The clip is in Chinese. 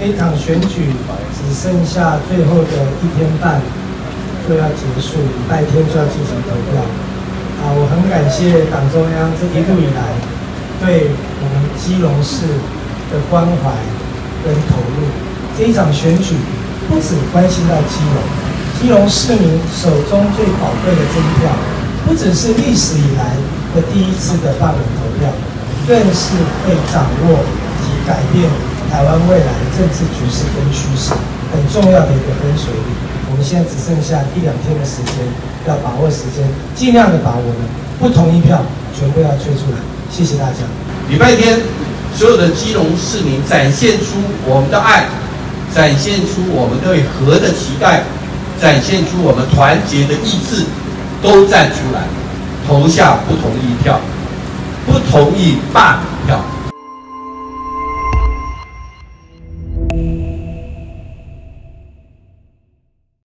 这一场选举只剩下最后的一天半就要结束，礼拜天就要进行投票。啊，我很感谢党中央这一路以来对我们基隆市的关怀跟投入。这一场选举不只关心到基隆，基隆市民手中最宝贵的这一票，不只是历史以来的第一次的罢免投票，更是会掌握及改变。台湾未来政治局势跟趋势很重要的一个分水岭，我们现在只剩下一两天的时间，要把握时间，尽量的把我们不同意票全部要催出来。谢谢大家。礼拜天，所有的基隆市民展现出我们的爱，展现出我们对和的期待，展现出我们团结的意志，都站出来，投下不同意票，不同意罢票。